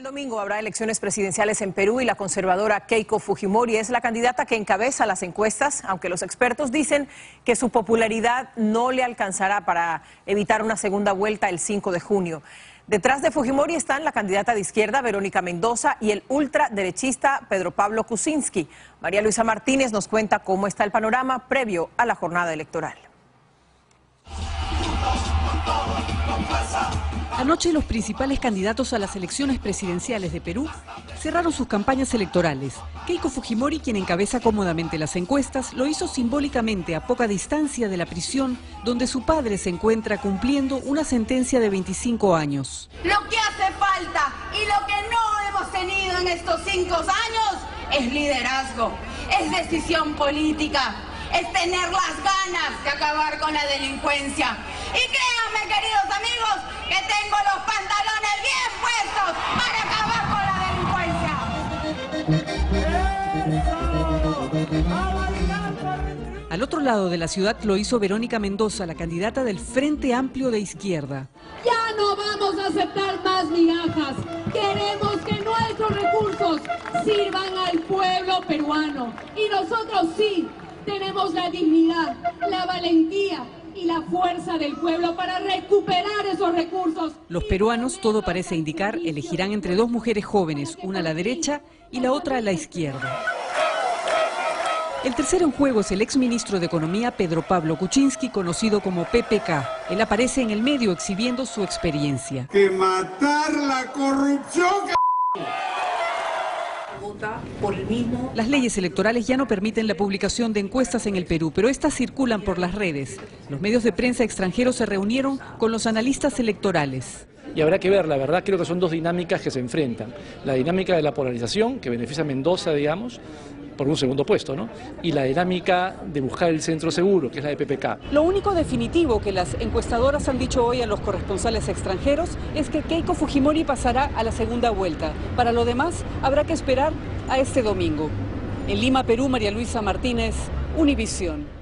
El domingo habrá elecciones presidenciales en Perú y la conservadora Keiko Fujimori es la candidata que encabeza las encuestas, aunque los expertos dicen que su popularidad no le alcanzará para evitar una segunda vuelta el 5 de junio. Detrás de Fujimori están la candidata de izquierda Verónica Mendoza y el ultraderechista Pedro Pablo Kuczynski. María Luisa Martínez nos cuenta cómo está el panorama previo a la jornada electoral. Anoche los principales candidatos a las elecciones presidenciales de Perú cerraron sus campañas electorales. Keiko Fujimori, quien encabeza cómodamente las encuestas, lo hizo simbólicamente a poca distancia de la prisión donde su padre se encuentra cumpliendo una sentencia de 25 años. Lo que hace falta y lo que no hemos tenido en estos cinco años es liderazgo, es decisión política, es tener las ganas de acabar con la delincuencia. Y créanme, queridos amigos, que tengo los pantalones bien puestos para acabar con la delincuencia. Al otro lado de la ciudad lo hizo Verónica Mendoza, la candidata del Frente Amplio de Izquierda. Ya no vamos a aceptar más migajas. Queremos que nuestros recursos sirvan al pueblo peruano. Y nosotros sí tenemos la dignidad, la valentía y la fuerza del pueblo para recuperar esos recursos. Los peruanos, todo parece indicar, elegirán entre dos mujeres jóvenes, una a la derecha y la otra a la izquierda. El tercero en juego es el exministro de Economía Pedro Pablo Kuczynski, conocido como PPK. Él aparece en el medio exhibiendo su experiencia. Que matar la corrupción. Las leyes electorales ya no permiten la publicación de encuestas en el Perú, pero estas circulan por las redes. Los medios de prensa extranjeros se reunieron con los analistas electorales. Y habrá que ver, la verdad creo que son dos dinámicas que se enfrentan. La dinámica de la polarización, que beneficia a Mendoza, digamos, por un segundo puesto, ¿no? Y la dinámica de buscar el centro seguro, que es la de PPK. Lo único definitivo que las encuestadoras han dicho hoy a los corresponsales extranjeros es que Keiko Fujimori pasará a la segunda vuelta. Para lo demás, habrá que esperar a este domingo. En Lima, Perú, María Luisa Martínez, Univisión.